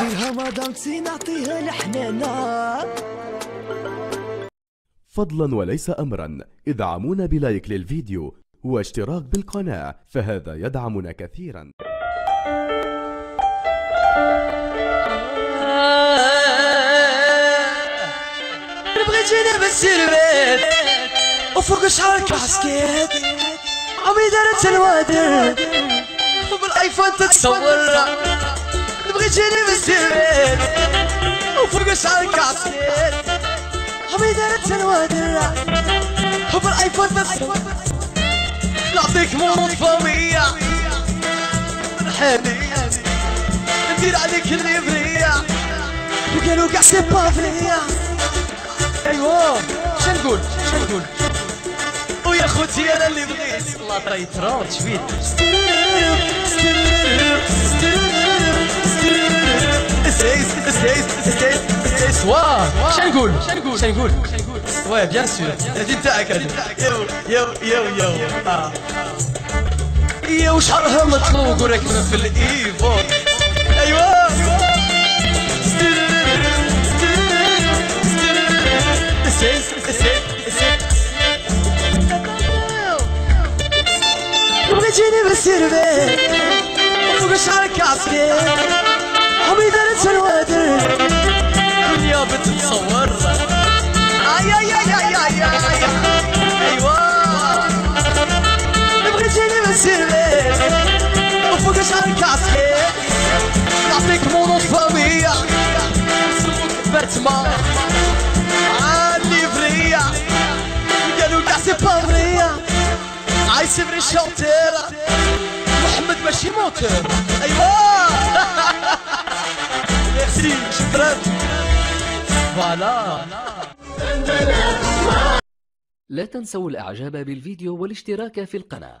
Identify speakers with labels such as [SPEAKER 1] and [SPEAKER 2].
[SPEAKER 1] ديرها مدام تسي نعطيها الحنانة.
[SPEAKER 2] فضلا وليس أمرا إدعمونا بلايك للفيديو واشتراك بالقناة فهذا يدعمنا كثيرا.
[SPEAKER 1] بغيتيني بالسيربيت وفوق شعرك عسكيت عمري دارت الوادر. وبالايفون تتصور. بغيتيني بالسيربيت وفوق شعرك عسكيت عمري دارت الوادر وبالايفون تتصور نعطيك مونط فامية من حالي ندير عليك الليبرية وقالوا كاع سي ايوا شنقول شنقول ويا خوتي أنا اللي بغيت الله طرا يتراوت شوية سيس واه شنقول شنقول شنقول واه بيان سور هادي نتاعك هادي يو يو يو يو شعرها مطلوق وراكبه في الايفون ايوا سيس سيس سيس بغيتيني عسكري نعطيك قالوا كاع c'est pas vrai. عاي c'est vrai chanteur محمد ماشي موتور ايوا ميرسي. شكرا. voilà.
[SPEAKER 3] لا تنسوا الإعجاب بالفيديو والاشتراك في القناة.